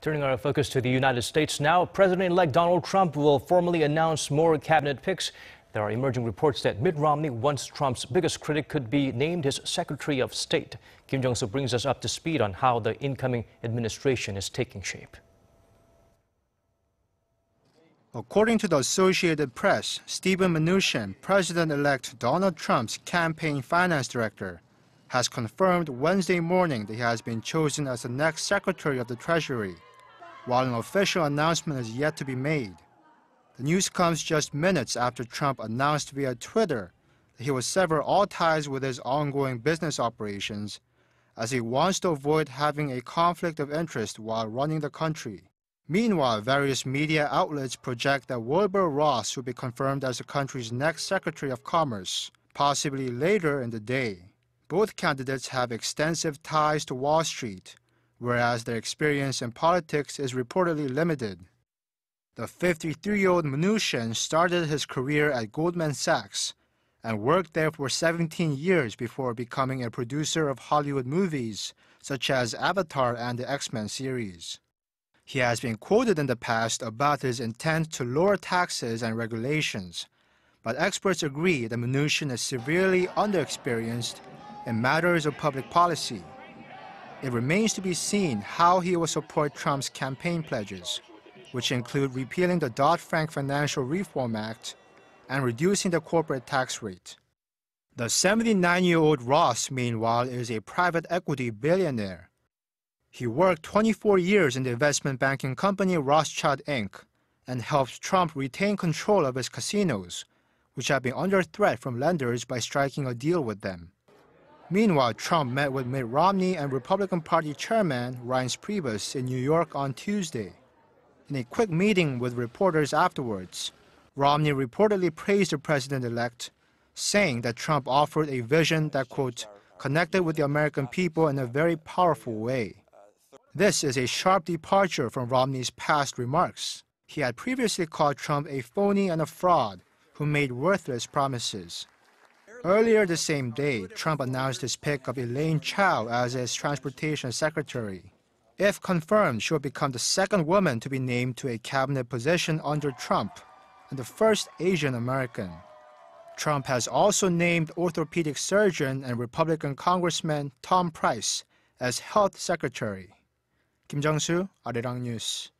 Turning our focus to the United States now, President-elect Donald Trump will formally announce more cabinet picks. There are emerging reports that Mitt Romney, once Trump's biggest critic, could be named his Secretary of State. Kim Jung-soo brings us up to speed on how the incoming administration is taking shape. According to the Associated Press, Steven Mnuchin, President-elect Donald Trump's campaign finance director, has confirmed Wednesday morning that he has been chosen as the next Secretary of the Treasury while an official announcement is yet to be made. The news comes just minutes after Trump announced via Twitter that he will sever all ties with his ongoing business operations as he wants to avoid having a conflict of interest while running the country. Meanwhile, various media outlets project that Wilbur Ross will be confirmed as the country's next Secretary of Commerce, possibly later in the day. Both candidates have extensive ties to Wall Street, whereas their experience in politics is reportedly limited. The 53-year-old Mnuchin started his career at Goldman Sachs and worked there for 17 years before becoming a producer of Hollywood movies such as Avatar and the X-Men series. He has been quoted in the past about his intent to lower taxes and regulations, but experts agree that Mnuchin is severely underexperienced in matters of public policy. It remains to be seen how he will support Trump's campaign pledges, which include repealing the Dodd-Frank Financial Reform Act and reducing the corporate tax rate. The 79-year-old Ross, meanwhile, is a private equity billionaire. He worked 24 years in the investment banking company Rothschild Inc. and helped Trump retain control of his casinos, which have been under threat from lenders by striking a deal with them. Meanwhile, Trump met with Mitt Romney and Republican Party Chairman Reince Priebus in New York on Tuesday. In a quick meeting with reporters afterwards, Romney reportedly praised the president-elect, saying that Trump offered a vision that, quote, connected with the American people in a very powerful way. This is a sharp departure from Romney's past remarks. He had previously called Trump a phony and a fraud who made worthless promises. Earlier the same day, Trump announced his pick of Elaine Chao as his transportation secretary. If confirmed, she will become the second woman to be named to a cabinet position under Trump and the first Asian American. Trump has also named orthopedic surgeon and Republican Congressman Tom Price as health secretary. Kim Jung-soo, Arirang News.